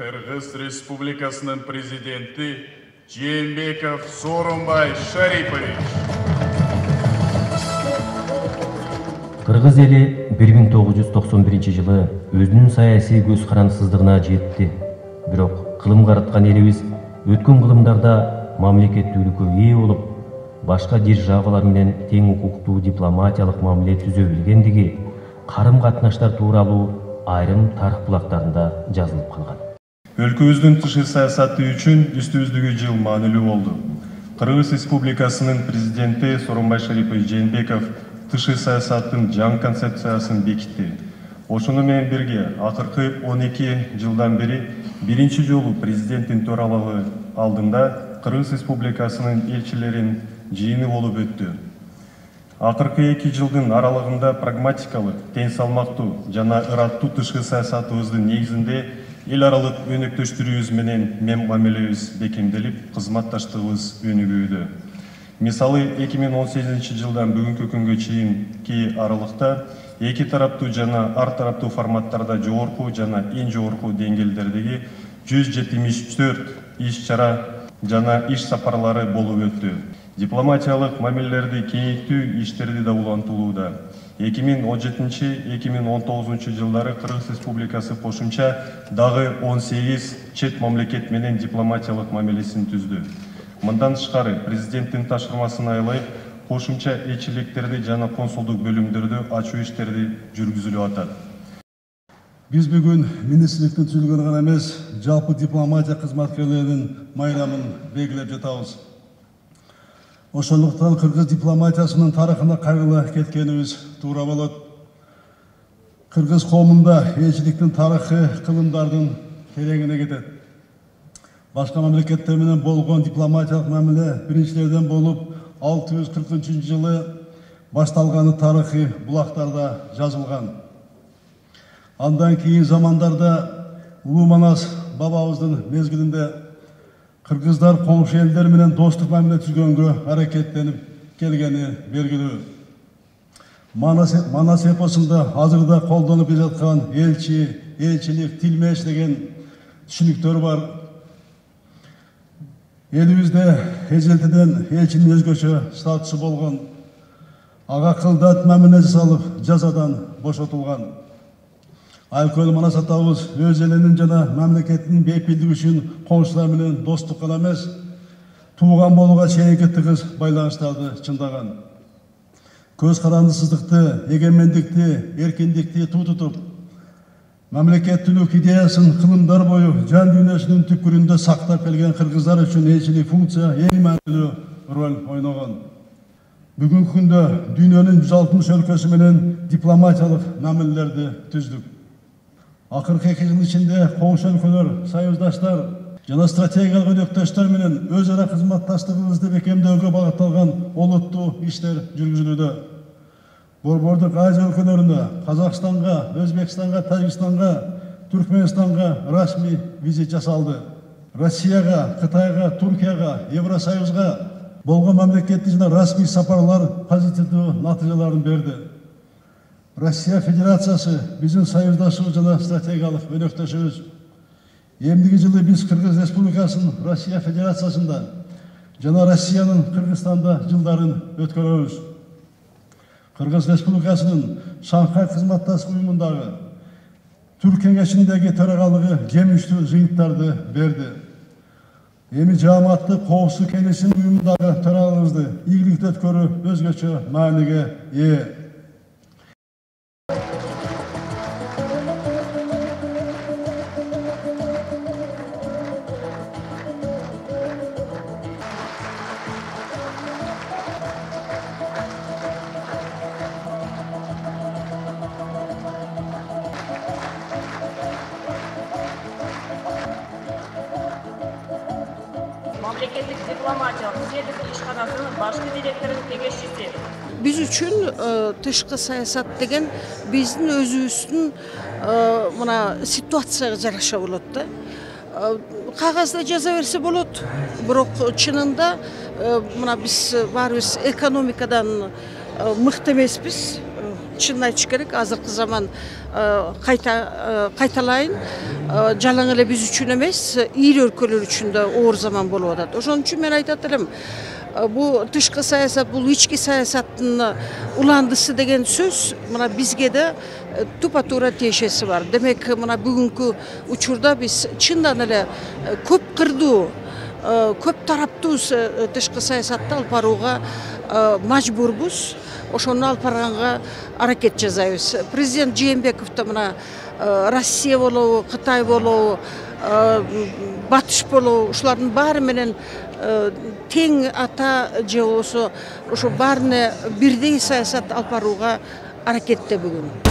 Кыргыз Республикасынын президенти Жээнбеков Сооронбай Шарипович. кыргыз эли 1991 жылы өзүнүн саясий көз карандысыздыгына жетти бирок кылым караткан элибиз өткөн кылымдарда мамлекеттүүлүккө ээ болуп башка державалар менен тең укуктуу дипломатиялык мамиле түзө билгендиги карым катнаштар тууралуу айрым тарых булактарында жазылып калган өлкөбүздүн тышкы саясаты үчүн үстүбүздөгү жыл маанилүү болду. Кыргыз республикасынын президенти сооронбай шарипович жээнбеков тышкы саясаттын жаңы концепциясын бекитти. Ошону менен бирге акыркы он эки жылдан бери биринчи жолу президенттин төралыгы алдында кыргыз республикасынын элчилеринин жыйыны болуп өттү. Акыркы эки жылдын аралыгында прагматикалык тең салмактуу жана ыраттуу тышкы саясатыбыздын негизинде эл аралык өнөктөштүрүүбүз менен мамилебиз бекемделип кызматташтыгыбыз өнүгүүдө мисалы 2018 жылдан бүгүнкү күнгө чейинки аралыкта эки тараптуу жана ар тараптуу форматтарда жогорку жана эң жогорку деңгээлдердеги 174 иш чара жана иш сапарлары болуп өттү. Дипломатиялык мамилелерди кеңейтүү иштерди да улантылууда 2017-2019 жылдары Кыргыз Республикасы кошумча дагы 18 чет мамлекет менен дипломатиялык мамилесин түздү. Мындан тышкары президенттин тапшырмасына ылайык кошумча элчиликтерди жана консулдук бөлүмдөрдү ачуу иштерди жүргүзүлүп атат. Биз бүгүн министрликтин түзүлгөнү гана эмес жалпы дипломатия кызматкерлеринин майрамын белгилеп жатабыз ошондуктан кыргыз дипломатиясынын тарыхына кайгыла кеткенибиз туура болот кыргыз коомунда элчиликтин тарыхы кылымдардын тереңине кетет. Башка мамлекеттер менен болгон дипломатиялык мамиле биринчилерден болуп алты жүз кыркынчы жылы башталганы тарыхый булактарда жазылган. Андан кийин замандарда улуу манас бабабыздын мезгилинде кыргыздар коңшу элдер менен достук мамиле түзгөнгө аракеттенип келгени белгилүү манас эпосунда азыр колдонуп келе жаткан элчи элчилик тилмеш деген түшүнүктөр бар елімізде ежелден елшінің өзгөчө статусы болған аға қылдат мәміле жасалып жазадан бошотулган айкөл манас атабыз өз элинин жана мамлекеттин бейпилдиги үчүн коңшулар менен достук гана эмес тууган болууга чейинки тыгыз байланыштарды чындаган көз карандысыздыкты эгемендикти эркиндикти туу тутуп мамлекеттүүлүк идеясын кылымдар бою жан дүйнөсүнүн түкпүрүндө сактап келген кыргыздар үчүн элчилик функция эң маанилүү роль ойногон бүгүнкү күндө дүйнөнүн жүз өлкөсү менен дипломатиялык мамилелерди түздүк акыркы эки жыл ичинде коңшу өлкөлөр союздаштар жана стратегиялык өнөктөштөр менен өз ара кызматташтыгыбызды бекемдөөгө багытталган олуттуу иштер жүргүзүлүүдө борбордук азия өлкөлөрүнө казакстанга өзбекстанга тажикстанга түркмөнстанга расмий визит жасалды. Россияга кытайга туркияга евросоюзга болгон мамлекеттик жана расмий сапарлар позитивдүү натыйжаларын берди россия федерациясы биздин союздашыбыз жана стратегиялык өнөктөшүбүз эмдиги жылы биз кыргыз республикасынын россия федерациясында жана россиянын кыргызстанда жылдарын өткөрөбүз. Кыргыз республикасынын шанхай кызматташтык уюмундагы түрк кеңешиндеги төрагалыгы жемиштүү жыйынтарды берди эми жааматтык коопсуздук кеңешинин уюмундагы төрагалыгыбызды ийгиликтүү өткөрүү өзгөчө мааниге ээ мамлекеттик дипломатиялык сервис ишканасынын башкы директорунун кеңешчиси биз үчүн тышкы саясат деген биздин өзүбүздүн мына ситуацияга жараша болот да. Кагазда жаза берсе болот бирок чынында мына биз баарыбыз экономикадан мыкты эмеспиз чынын айтыш керек азыркы заман кайта кайталайын. Жалаң эле биз үчүн эмес ир өлкөлөр үчүн да оор заман болуп атат. Ошон үчүн мен айтат элем бул тышкы саясат бул ички саясаттын уландысы деген сөз мына бизге да тупа туура тиешеси бар. Демек мына бүгүнкү учурда биз чындан эле көп кырдуу көп тараптуу тышкы саясатты алып барууга мажбурбуз ошону алып барганга аракет жасайбыз президент жээнбеков да мына россия болобу кытай болобу батыш болобу ушулардын баары менен тең ата же болбосо ошо баарына бирдей саясат алып барууга аракетте бүгүн.